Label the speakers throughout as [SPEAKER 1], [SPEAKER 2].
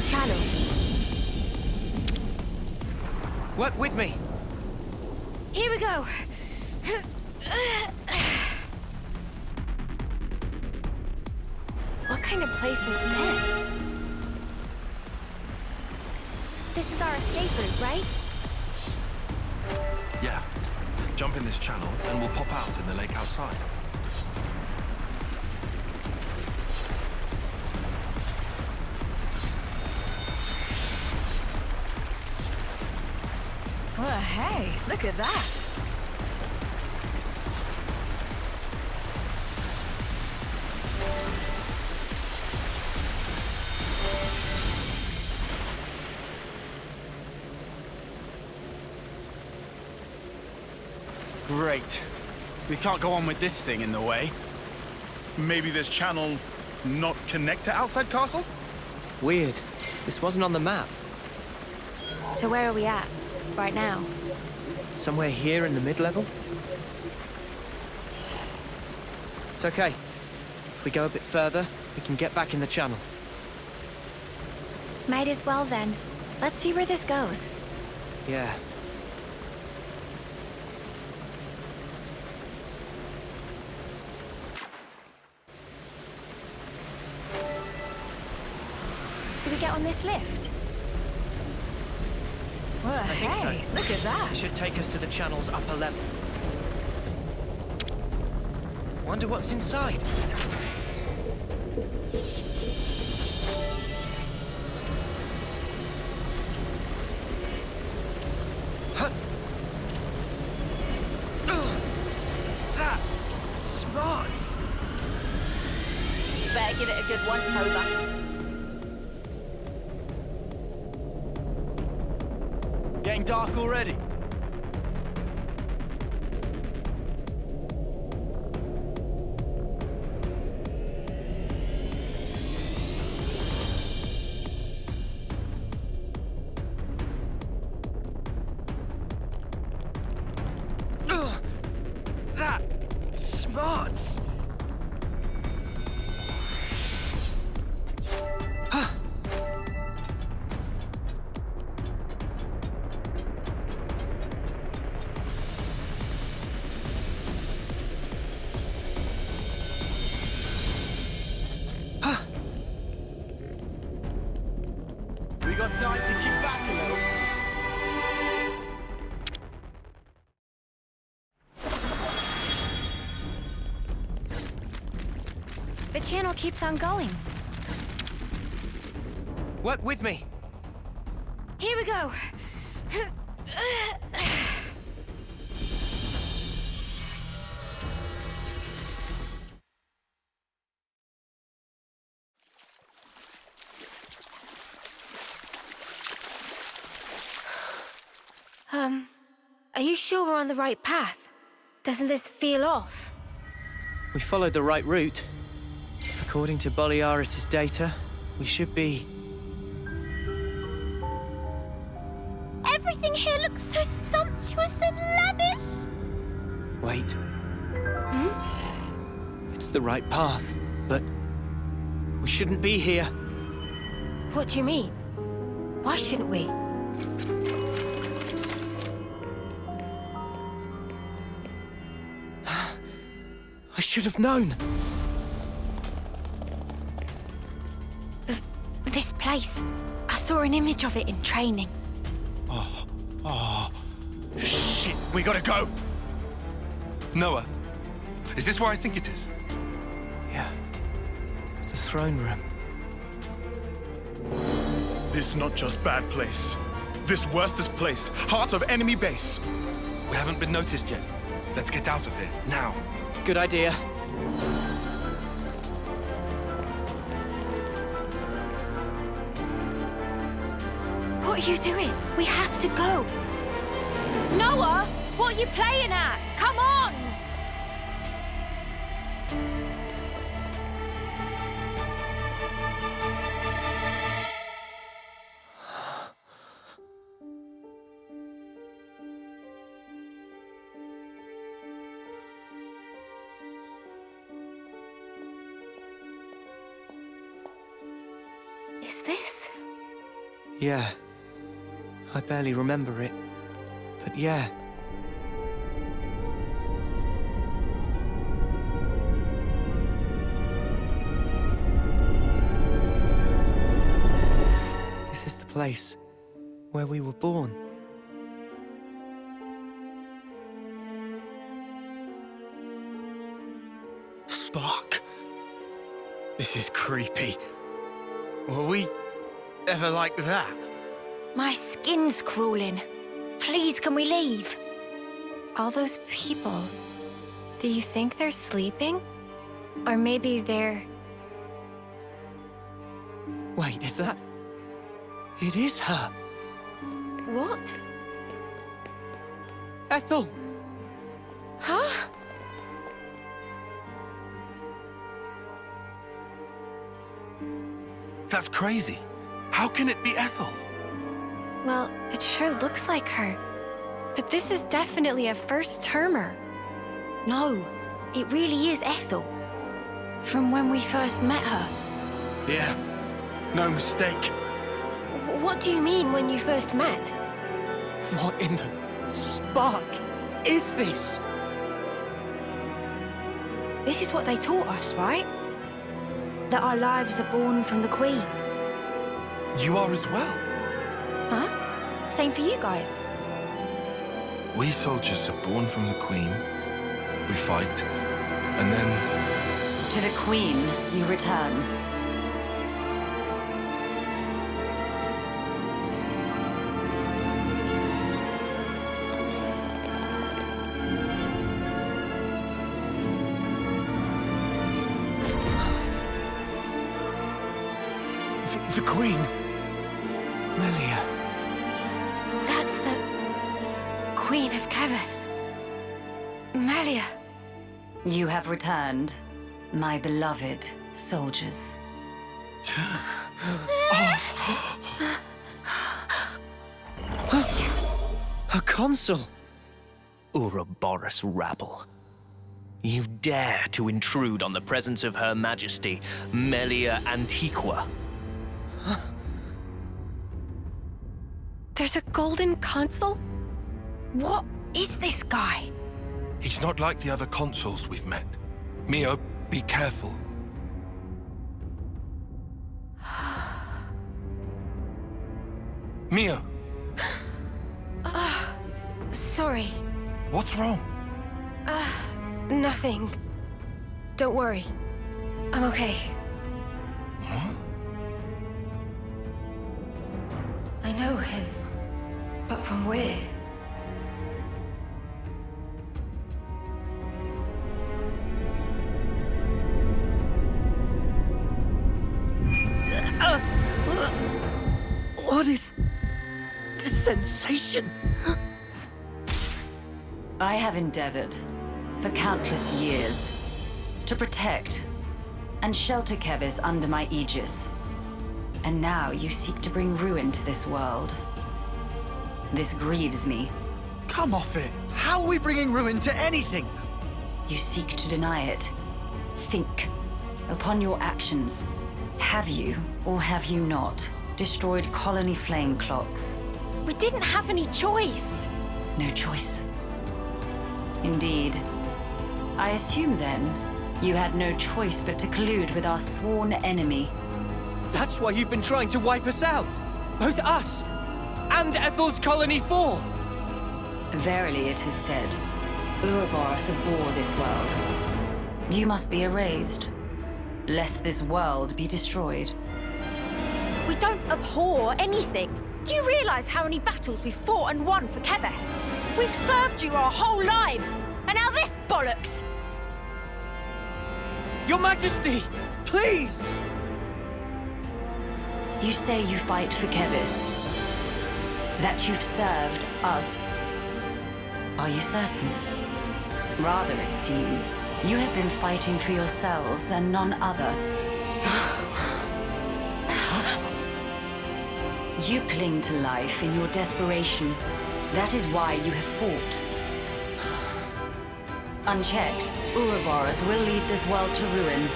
[SPEAKER 1] the channel.
[SPEAKER 2] Work with me.
[SPEAKER 1] Here we go. What kind of place is this? This is our escape route, right?
[SPEAKER 3] Yeah. Jump in this channel, and we'll pop out in the lake outside.
[SPEAKER 4] Hey, look at that.
[SPEAKER 5] Great. We can't go on with this thing in the way.
[SPEAKER 6] Maybe this channel not connect to outside castle?
[SPEAKER 2] Weird. This wasn't on the map.
[SPEAKER 1] So where are we at? Right now?
[SPEAKER 2] Somewhere here in the mid-level? It's okay. If we go a bit further, we can get back in the channel.
[SPEAKER 1] Might as well then. Let's see where this goes.
[SPEAKER 2] Yeah.
[SPEAKER 1] Do we get on this lift?
[SPEAKER 4] Well,
[SPEAKER 2] I think so.
[SPEAKER 4] look at that.
[SPEAKER 2] Should take us to the channel's upper level. Wonder what's inside. Huh. That smarts.
[SPEAKER 4] Better give it a good once over.
[SPEAKER 5] Dark already.
[SPEAKER 1] Keeps on going.
[SPEAKER 2] Work with me.
[SPEAKER 1] Here we go. Um, are you sure we're on the right path? Doesn't this feel off?
[SPEAKER 2] We followed the right route. According to Boliaris' data, we should be...
[SPEAKER 1] Everything here looks so sumptuous and lavish!
[SPEAKER 2] Wait.
[SPEAKER 1] Hmm?
[SPEAKER 2] It's the right path, but... We shouldn't be here.
[SPEAKER 1] What do you mean? Why shouldn't we?
[SPEAKER 2] I should have known.
[SPEAKER 1] Place. I saw an image of it in training.
[SPEAKER 6] Oh, oh, shit, we gotta go.
[SPEAKER 3] Noah, is this where I think it is?
[SPEAKER 2] Yeah. The throne room.
[SPEAKER 6] This not just bad place. This worstest place, heart of enemy base.
[SPEAKER 3] We haven't been noticed yet. Let's get out of here, now.
[SPEAKER 2] Good idea.
[SPEAKER 1] What are you doing? We have to go. Noah, what are you playing at?
[SPEAKER 5] Barely remember it. But yeah. This is the place where we were born.
[SPEAKER 6] Spark. This is creepy. Were we ever like that?
[SPEAKER 1] My skin's crawling. Please, can we leave? All those people. Do you think they're sleeping? Or maybe they're...
[SPEAKER 5] Wait, is that... It is her!
[SPEAKER 1] What?
[SPEAKER 5] Ethel!
[SPEAKER 1] Huh?
[SPEAKER 3] That's crazy. How can it be Ethel?
[SPEAKER 1] Well, it sure looks like her. But this is definitely a first-termer. No, it really is Ethel. From when we first met her.
[SPEAKER 3] Yeah, no mistake.
[SPEAKER 1] W- what do you mean when you first met?
[SPEAKER 5] What in the spark is this?
[SPEAKER 1] This is what they taught us, right? That our lives are born from the Queen.
[SPEAKER 3] You are as well.
[SPEAKER 1] Huh? Same for you guys.
[SPEAKER 3] We soldiers are born from the Queen. We fight, and then
[SPEAKER 7] To the Queen you return. You have returned, my beloved soldiers.
[SPEAKER 5] A consul! Ouroboros rabble. You dare to intrude on the presence of Her Majesty, Melia Antiqua.
[SPEAKER 1] There's a golden consul? What is this guy?
[SPEAKER 3] He's not like the other consuls we've met. Mio, be careful. Mio,
[SPEAKER 1] Sorry.
[SPEAKER 3] what's wrong?
[SPEAKER 1] Uh, nothing. Don't worry. I'm okay.
[SPEAKER 3] Huh?
[SPEAKER 1] I know him. But from where?
[SPEAKER 7] Have endeavored, for countless years, to protect and shelter Keves under my aegis. And now you seek to bring ruin to this world. This grieves me.
[SPEAKER 6] Come off it. How are we bringing ruin to anything?
[SPEAKER 7] You seek to deny it. Think upon your actions. Have you, or have you not, destroyed colony flame clocks?
[SPEAKER 1] We didn't have any choice.
[SPEAKER 7] No choice. Indeed. I assume then you had no choice but to collude with our sworn enemy.
[SPEAKER 5] That's why you've been trying to wipe us out! Both us and Ethel's Colony 4!
[SPEAKER 7] Verily it is said, Ouroboros abhor this world. You must be erased, lest this world be destroyed.
[SPEAKER 1] We don't abhor anything. Do you realize how many battles we've fought and won for Keves? We've served you our whole lives. And now this bollocks!
[SPEAKER 5] Your Majesty! Please!
[SPEAKER 7] You say you fight for Keves. That you've served us. Are you certain? Rather, it seems, you have been fighting for yourselves and none other. You cling to life in your desperation. That is why you have fought. Unchecked, Ouroboros will lead this world to ruin.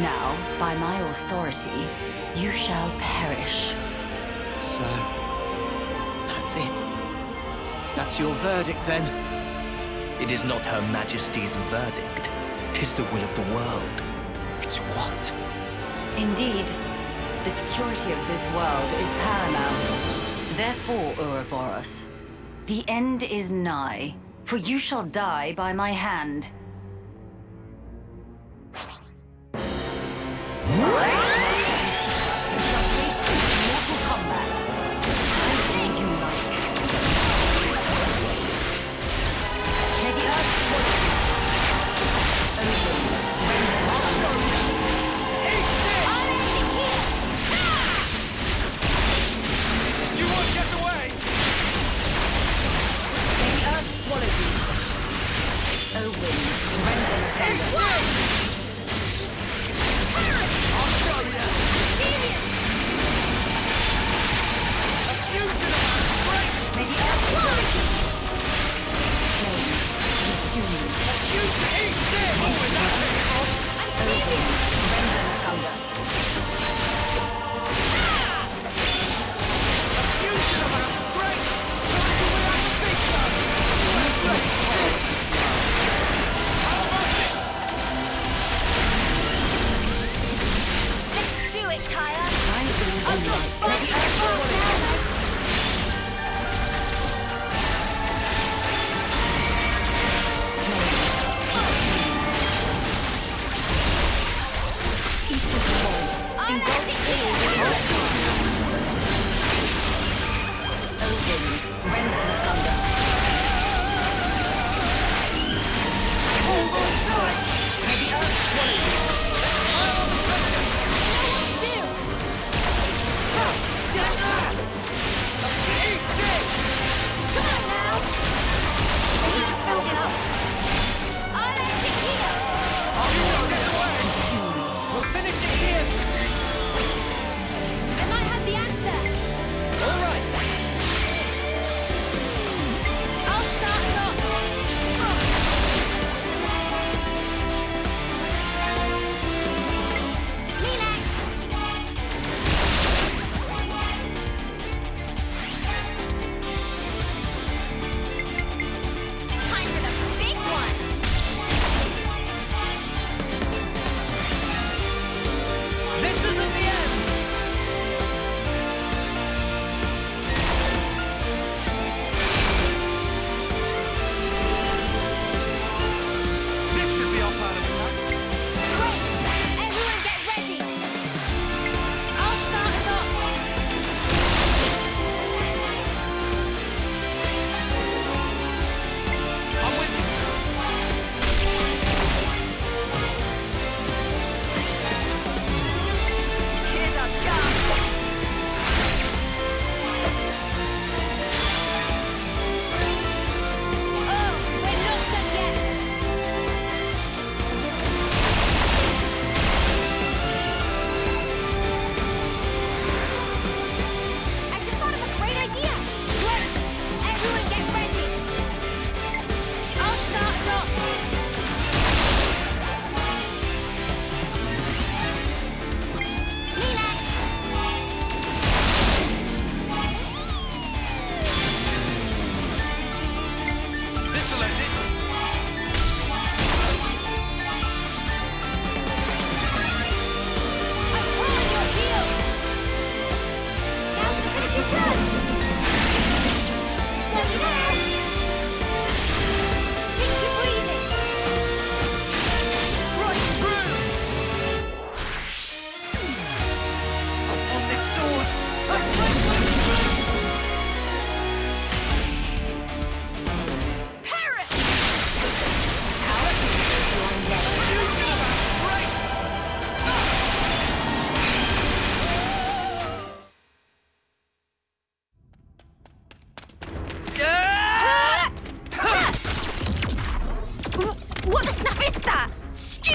[SPEAKER 7] Now, by my authority, you shall perish.
[SPEAKER 5] So, that's it. That's your verdict, then? It is not Her Majesty's verdict. Tis the will of the world. It's what?
[SPEAKER 7] Indeed, the security of this world is paramount. Therefore, Ouroboros, the end is nigh, for you shall die by my hand.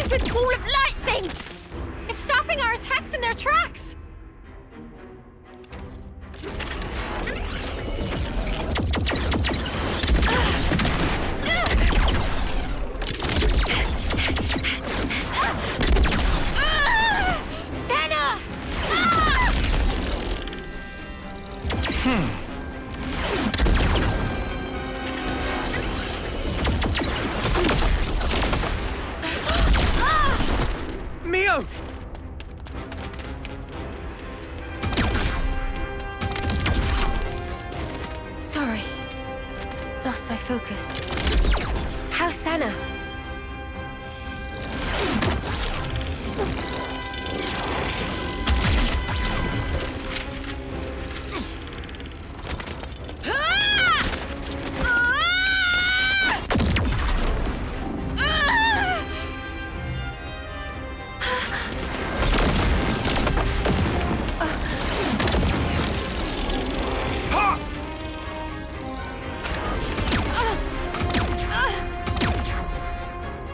[SPEAKER 1] Stupid pool of light thing! It's stopping our attacks in their tracks! Focus. How's Sena?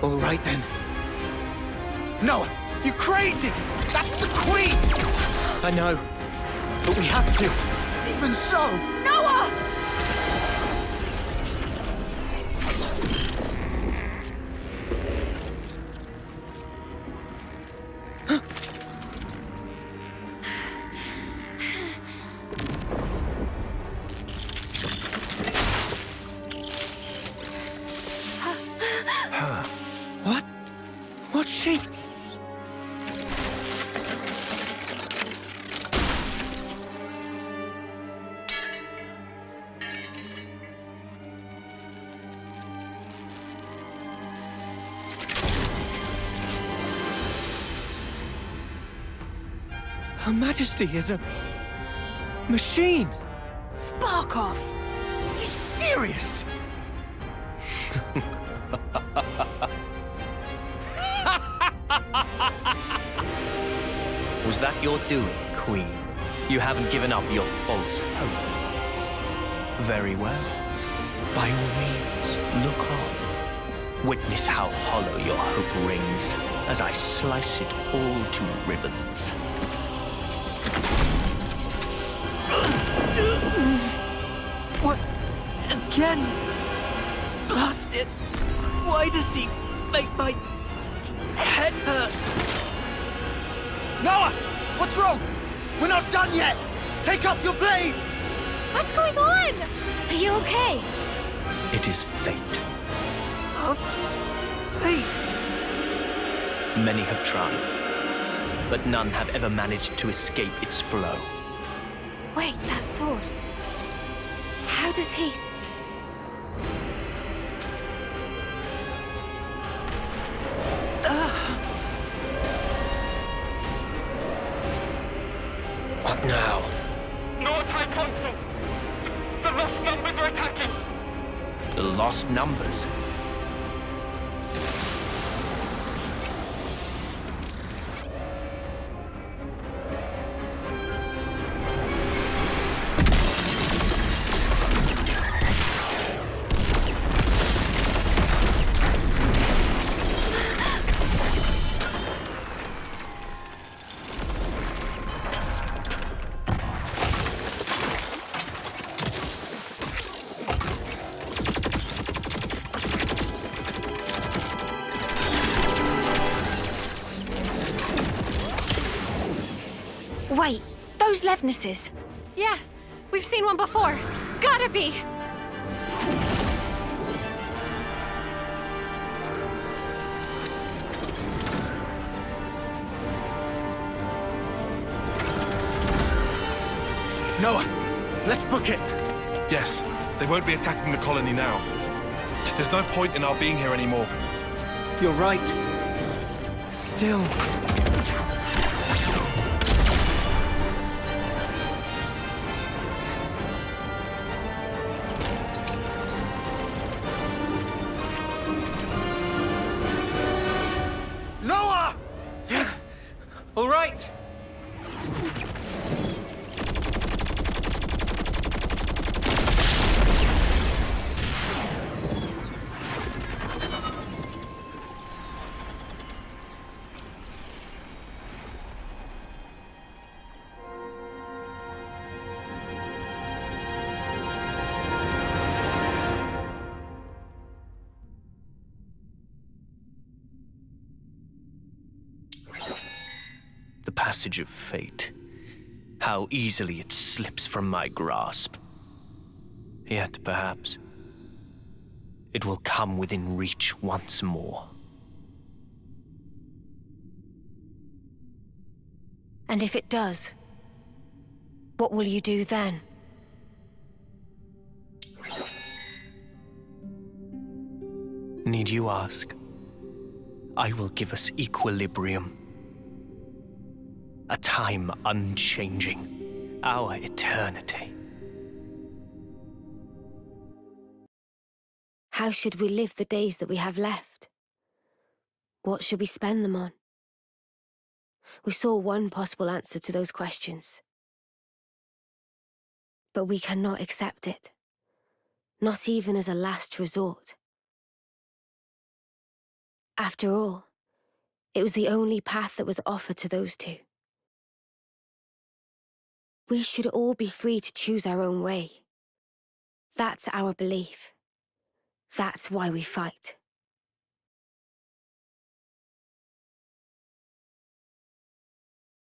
[SPEAKER 5] All right then.
[SPEAKER 6] Noah, you're crazy! That's the Queen!
[SPEAKER 5] I know. But we have to.
[SPEAKER 6] Even so,
[SPEAKER 5] Her Majesty is a machine.
[SPEAKER 1] Spark off!
[SPEAKER 6] are you serious?
[SPEAKER 5] Was that your doing, Queen? You haven't given up your false hope. Very well. By all means, look on. Witness how hollow your hope rings as I slice it all to ribbons.
[SPEAKER 6] What? Again? Blast it! Why does he make my head hurt? Noah! What's wrong? We're not done yet! Take up your blade!
[SPEAKER 1] What's going on? Are you okay?
[SPEAKER 5] It is fate. Oh?
[SPEAKER 6] Fate!
[SPEAKER 5] Many have tried, but none have ever managed to escape its flow.
[SPEAKER 1] Wait, that sword. How does he...
[SPEAKER 5] What now?
[SPEAKER 8] Lord High Consul! The lost numbers are attacking!
[SPEAKER 5] The lost numbers.
[SPEAKER 1] Levnises. Yeah, we've seen one before. Gotta be.
[SPEAKER 6] Noah, let's book it.
[SPEAKER 3] Yes, they won't be attacking the colony now. There's no point in our being here anymore.
[SPEAKER 6] You're right. Still.
[SPEAKER 5] Passage of fate. How easily it slips from my grasp. Yet, perhaps, it will come within reach once more.
[SPEAKER 1] And if it does, what will you do then?
[SPEAKER 5] Need you ask? I will give us equilibrium. A time unchanging. Our eternity.
[SPEAKER 1] How should we live the days that we have left? What should we spend them on? We saw one possible answer to those questions. But we cannot accept it. Not even as a last resort. After all, it was the only path that was offered to those two. We should all be free to choose our own way. That's our belief. That's why we fight.